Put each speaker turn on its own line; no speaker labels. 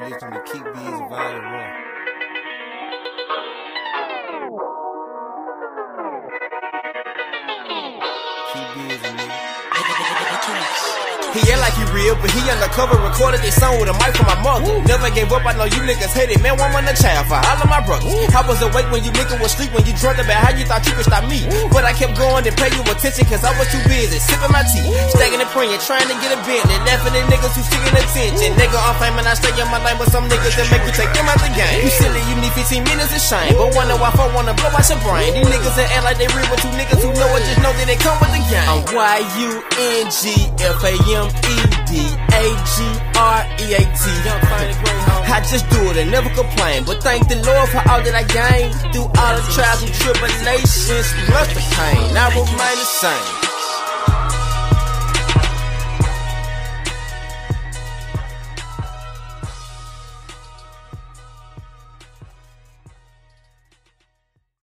Listen to Keep Bees Volume 1. Keep Bees, nigga.
He act like he real, but he undercover recorded this song with a mic from my mother. Never gave up, I know you niggas hate it. Man, one on the child for all of my brothers. I was awake when you niggas was sleep, when you drunk about how you thought you could stop me. But I kept going and pay you attention, cause I was too busy sipping my tea. Stacking and praying, trying to get a bent, and laughing at niggas who seeking attention. Nigga, I'm famous, I stay in my lane, but some niggas that make you take them out the game. You silly, you need 15 minutes of shame. But wonder why I wanna blow out your brain. These niggas that act like they real with two niggas who know it, just know that they come with the game. I'm Y-U-N-G-F-A-M-E-D-A-G-R-E-A-T. I just do it and never complain. But thank the Lord for all that I gained. Through all the trials and tribulations, plus the pain, I remain the same.